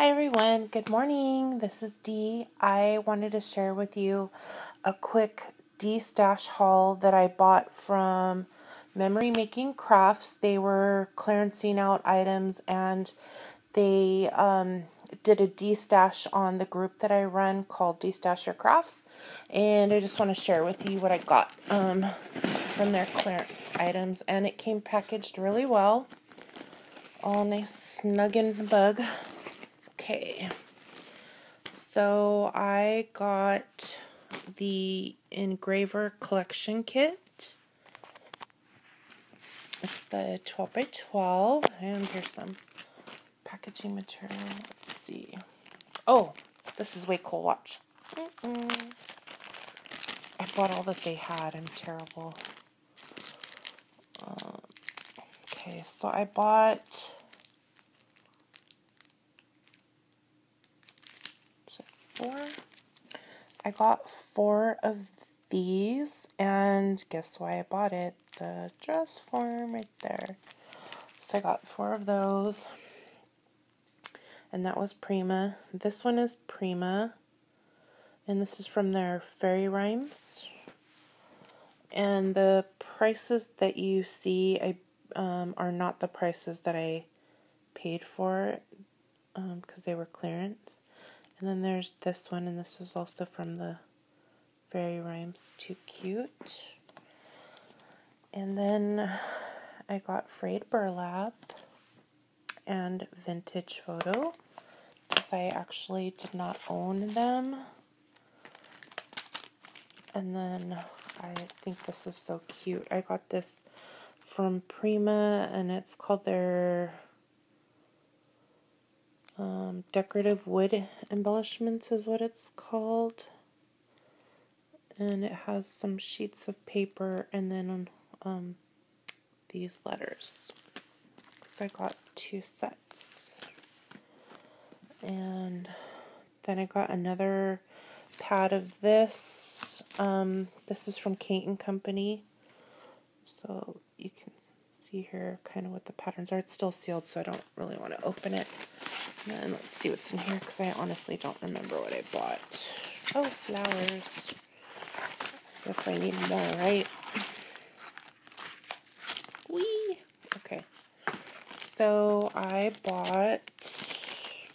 Hi everyone, good morning. This is Dee. I wanted to share with you a quick destash haul that I bought from Memory Making Crafts. They were clearancing out items and they um, did a destash on the group that I run called Destash Your Crafts. And I just want to share with you what I got um, from their clearance items. And it came packaged really well. All nice snug the bug. Okay. So I got the engraver collection kit. It's the 12 by 12 and here's some packaging material. Let's see. Oh, this is way cool. Watch. Mm -mm. I bought all that they had. I'm terrible. Uh, okay, so I bought four. I got four of these, and guess why I bought it? The dress form right there. So I got four of those, and that was Prima. This one is Prima, and this is from their Fairy Rhymes. And the prices that you see I, um, are not the prices that I paid for because um, they were clearance. And then there's this one, and this is also from the Fairy Rhymes Too Cute. And then I got Frayed Burlap and Vintage Photo because I actually did not own them. And then I think this is so cute. I got this from Prima and it's called their um, decorative wood embellishments is what it's called. And it has some sheets of paper and then um, these letters. So I got two sets. And then I got another pad of this. Um, this is from Kate and Company. So you can see here kind of what the patterns are. It's still sealed, so I don't really want to open it. And let's see what's in here because I honestly don't remember what I bought. Oh, flowers. If I need more, right? Wee. Okay. So I bought,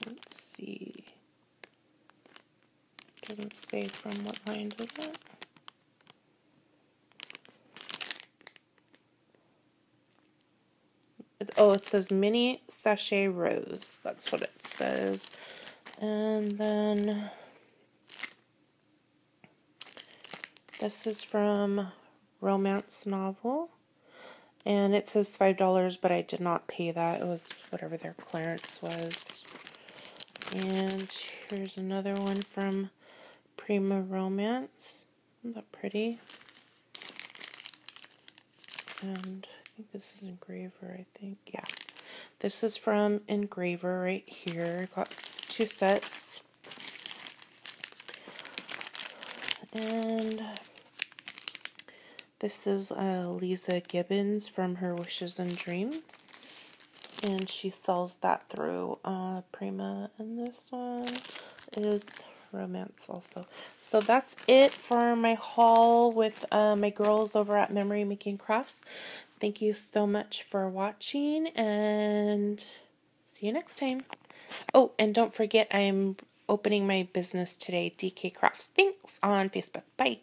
let's see. Doesn't say from what line does it? Oh, it says mini sachet rose. That's what it says. And then this is from Romance Novel. And it says $5, but I did not pay that. It was whatever their clearance was. And here's another one from Prima Romance. Isn't that pretty? And think this is Engraver, I think. Yeah. This is from Engraver right here. Got two sets. And this is uh, Leeza Gibbons from her Wishes and Dream. And she sells that through uh, Prima. And this one is romance also. So that's it for my haul with uh, my girls over at Memory Making Crafts. Thank you so much for watching and see you next time. Oh, and don't forget I'm opening my business today, DK Crafts. Thanks on Facebook. Bye.